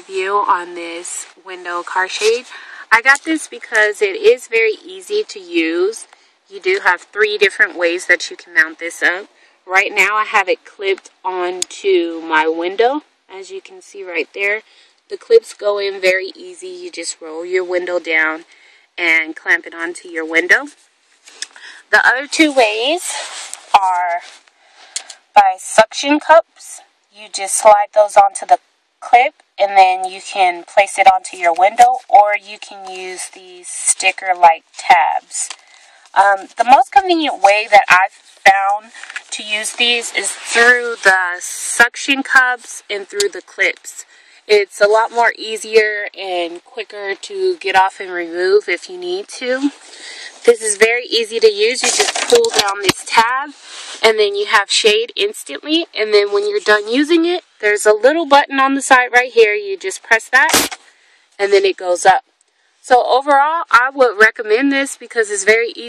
review on this window car shade. I got this because it is very easy to use. You do have three different ways that you can mount this up. Right now I have it clipped onto my window as you can see right there. The clips go in very easy. You just roll your window down and clamp it onto your window. The other two ways are by suction cups. You just slide those onto the clip and then you can place it onto your window or you can use these sticker like tabs. Um, the most convenient way that I've found to use these is through the suction cups and through the clips. It's a lot more easier and quicker to get off and remove if you need to. This is very easy to use. You just pull down this tab and then you have shade instantly. And then when you're done using it, there's a little button on the side right here. You just press that and then it goes up. So overall, I would recommend this because it's very easy.